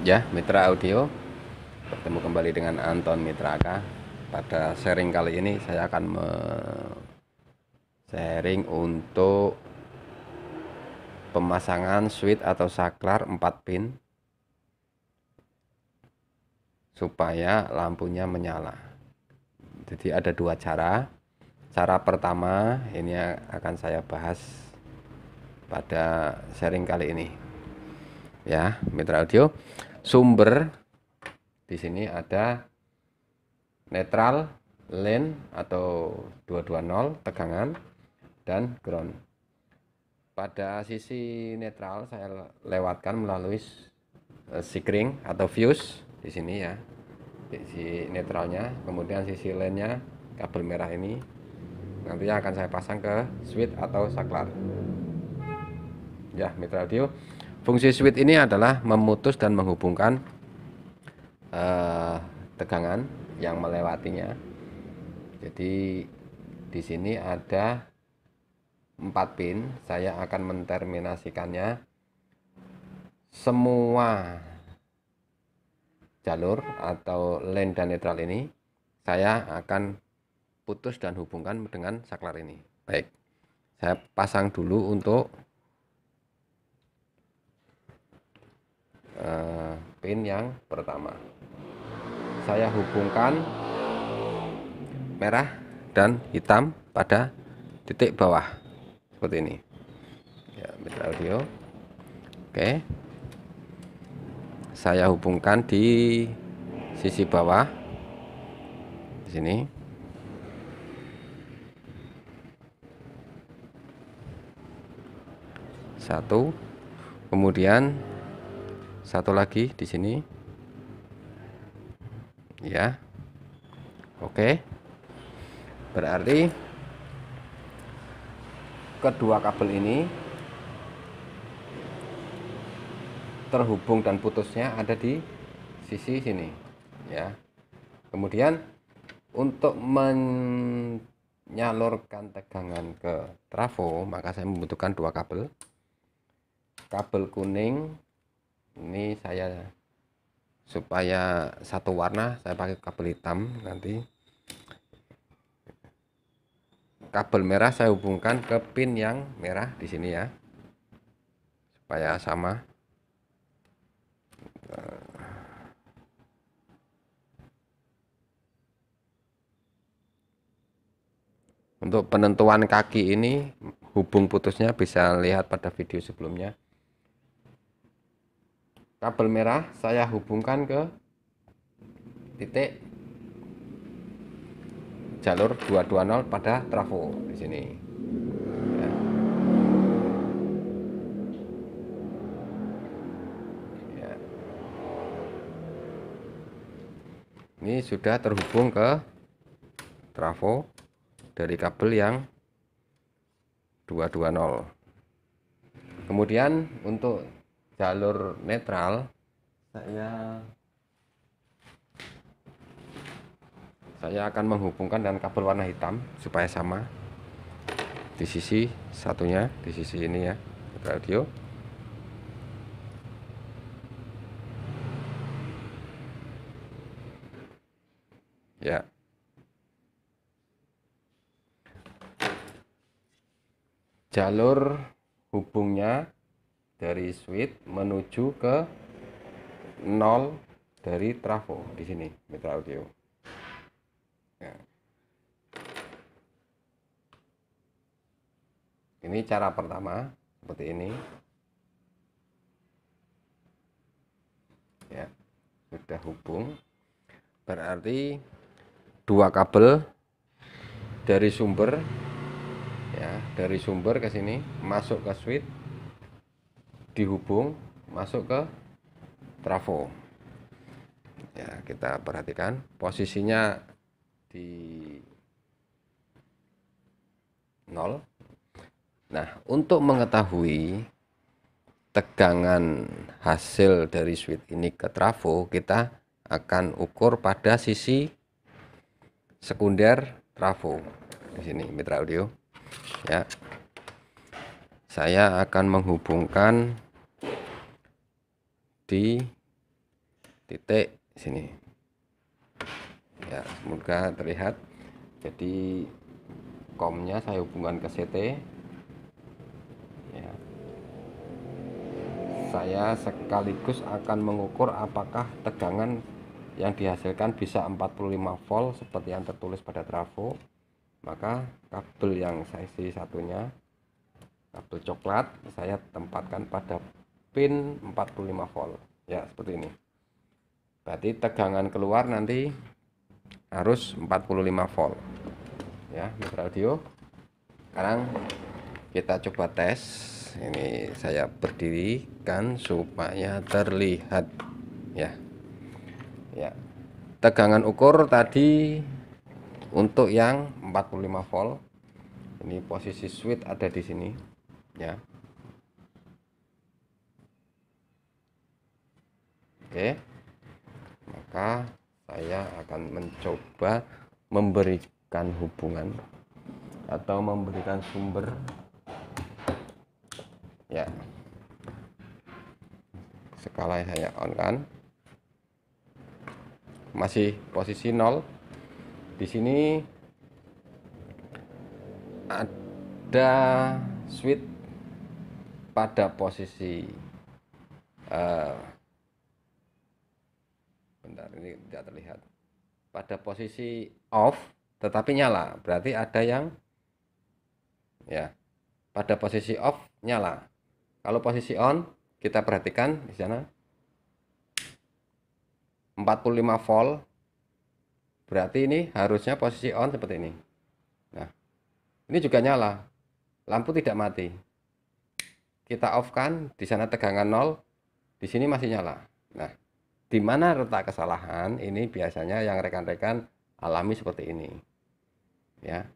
Ya, Mitra Audio. Bertemu kembali dengan Anton Mitraka. Pada sharing kali ini saya akan sharing untuk pemasangan switch atau saklar 4 pin supaya lampunya menyala. Jadi ada dua cara. Cara pertama ini akan saya bahas pada sharing kali ini. Ya, Mitra Audio. Sumber di sini ada netral, lane atau 220 tegangan dan ground. Pada sisi netral saya lewatkan melalui eh, sikring atau fuse di sini ya. Sisi netralnya, kemudian sisi lane-nya kabel merah ini nantinya akan saya pasang ke switch atau saklar ya mitra audio fungsi switch ini adalah memutus dan menghubungkan uh, tegangan yang melewatinya. Jadi di sini ada empat pin. Saya akan menterminasikannya. Semua jalur atau lane dan netral ini saya akan putus dan hubungkan dengan saklar ini. Baik, saya pasang dulu untuk uh, pin yang pertama. Saya hubungkan merah dan hitam pada titik bawah seperti ini. Ya, mitra audio. Oke. Saya hubungkan di sisi bawah di sini. satu kemudian satu lagi di sini. Ya. Oke. Berarti kedua kabel ini terhubung dan putusnya ada di sisi sini. Ya. Kemudian untuk menyalurkan tegangan ke trafo maka saya membutuhkan dua kabel. Kabel kuning ini saya supaya satu warna saya pakai kabel hitam nanti. Kabel merah saya hubungkan ke pin yang merah di sini ya. Supaya sama. Untuk penentuan kaki ini hubung putusnya bisa lihat pada video sebelumnya kabel merah saya hubungkan ke titik jalur 220 pada trafo di sini ya. Ya. ini sudah terhubung ke trafo dari kabel yang 220 kemudian untuk jalur netral saya saya akan menghubungkan dengan kabel warna hitam supaya sama. Di sisi satunya di sisi ini ya radio. Ya. Jalur hubungnya dari switch menuju ke nol dari trafo di sini mitra audio. Ya. ini cara pertama seperti ini. Ya sudah hubung. Berarti dua kabel dari sumber ya dari sumber ke sini masuk ke switch dihubung masuk ke trafo. Ya kita perhatikan posisinya di nol. Nah untuk mengetahui tegangan hasil dari switch ini ke trafo kita akan ukur pada sisi sekunder trafo. Di sini mitra audio. Ya. Saya akan menghubungkan di titik sini. Ya semoga terlihat. Jadi komnya saya hubungkan ke CT ya. Saya sekaligus akan mengukur apakah tegangan yang dihasilkan bisa 45 volt seperti yang tertulis pada trafo. Maka kabel yang seisi satunya kabel coklat saya tempatkan pada pin 45 volt. Ya seperti ini. Berarti tegangan keluar nanti harus 45 volt. Ya mitra audio. Sekarang kita coba tes. Ini saya berdirikan supaya terlihat. Ya. Ya. Tegangan ukur tadi untuk yang 45 volt. Ini posisi switch ada di sini. Ya oke. Maka saya akan mencoba memberikan hubungan atau memberikan sumber. Ya. Skala saya on kan? Masih posisi 0 di sini ada switch pada posisi uh, ini tidak terlihat. Pada posisi off tetapi nyala. Berarti ada yang ya pada posisi off nyala. Kalau posisi on kita perhatikan di sana. 45 volt. Berarti ini harusnya posisi on seperti ini. Nah ini juga nyala. Lampu tidak mati. Kita off kan di sana tegangan nol di sini masih nyala. Nah di mana letak kesalahan ini biasanya yang rekan-rekan alami seperti ini. Ya.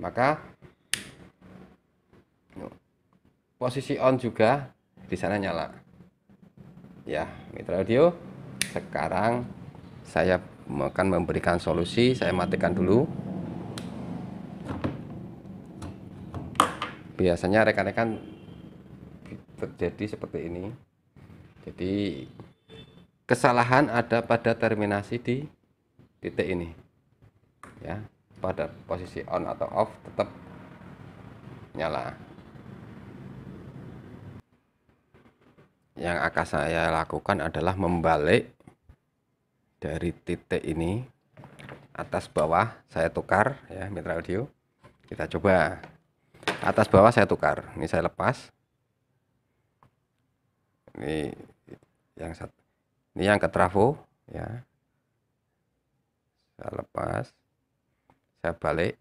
Maka posisi on juga di sana nyala. Ya mitra audio sekarang saya akan memberikan solusi saya matikan dulu. Biasanya rekan-rekan terjadi seperti ini. Jadi kesalahan ada pada terminasi di titik ini. Ya pada posisi on atau off tetap nyala. Yang akan saya lakukan adalah membalik dari titik ini atas bawah saya tukar ya mitra audio. Kita coba. Atas bawah saya tukar. Ini saya lepas. Ini yang satu ini yang ke trafo ya. Saya lepas. Saya balik.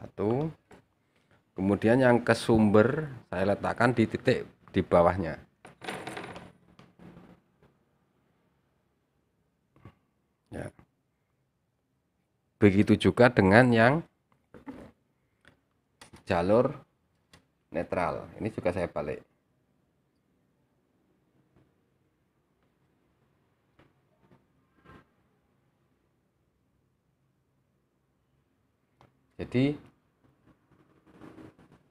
Satu. Kemudian yang ke sumber saya letakkan di titik di bawahnya. Ya. Begitu juga dengan yang jalur netral. Ini juga saya balik. Jadi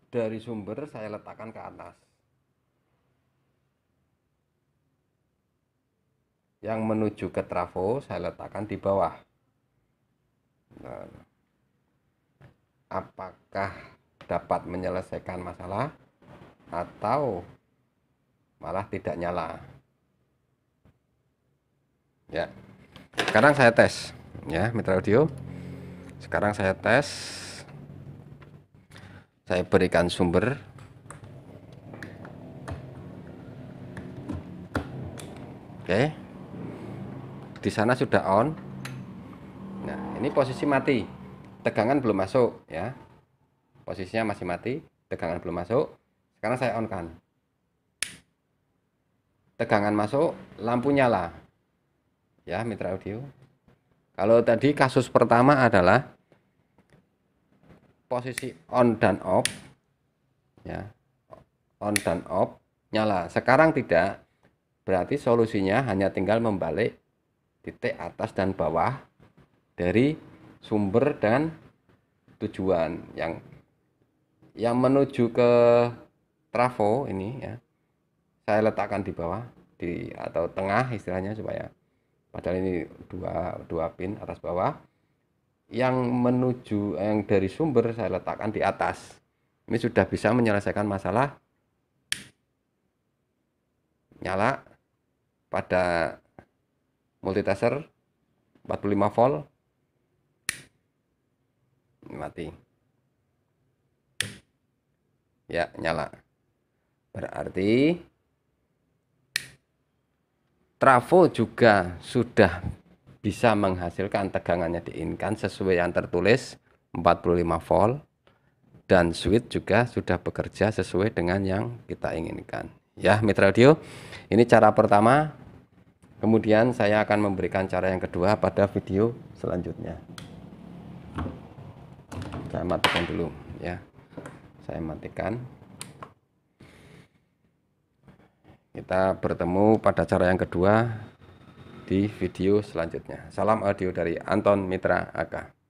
dari sumber saya letakkan ke atas. Yang menuju ke trafo saya letakkan di bawah. Nah, apakah dapat menyelesaikan masalah atau malah tidak nyala. Ya. Sekarang saya tes ya mitra audio. Sekarang saya tes. Saya berikan sumber. Oke. Di sana sudah on. Nah ini posisi mati. Tegangan belum masuk ya posisinya masih mati tegangan belum masuk. Sekarang saya on kan tegangan masuk lampu nyala. Ya mitra audio. Kalau tadi kasus pertama adalah posisi on dan off. Ya on dan off nyala. Sekarang tidak. Berarti solusinya hanya tinggal membalik titik atas dan bawah dari sumber dan tujuan yang yang menuju ke trafo ini ya saya letakkan di bawah di atau tengah istilahnya supaya padahal ini dua dua pin atas bawah. Yang menuju yang dari sumber saya letakkan di atas. Ini sudah bisa menyelesaikan masalah. Nyala pada multitasker 45 volt. Mati ya nyala. Berarti trafo juga sudah bisa menghasilkan tegangannya diinginkan sesuai yang tertulis 45 volt dan switch juga sudah bekerja sesuai dengan yang kita inginkan. Ya mitra audio ini cara pertama. Kemudian saya akan memberikan cara yang kedua pada video selanjutnya. Saya matikan dulu ya saya matikan. Kita bertemu pada cara yang kedua di video selanjutnya. Salam audio dari Anton Mitra AK